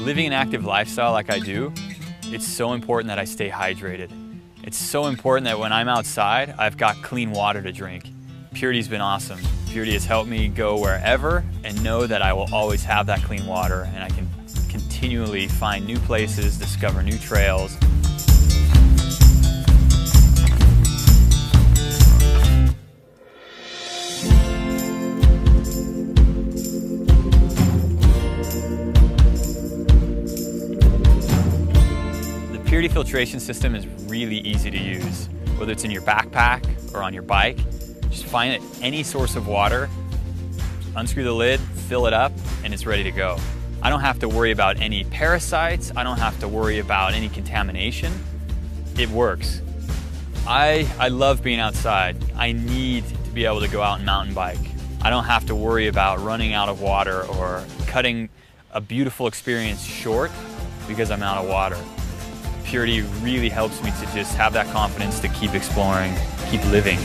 Living an active lifestyle like I do, it's so important that I stay hydrated. It's so important that when I'm outside, I've got clean water to drink. Puritii's been awesome. Puritii has helped me go wherever and know that I will always have that clean water and I can continually find new places, discover new trails. Puritii filtration system is really easy to use, whether it's in your backpack or on your bike. Just find any source of water, unscrew the lid, fill it up, and it's ready to go. I don't have to worry about any parasites. I don't have to worry about any contamination. It works. I, I love being outside. I need to be able to go out and mountain bike. I don't have to worry about running out of water or cutting a beautiful experience short because I'm out of water. Puritii really helps me to just have that confidence to keep exploring, keep living.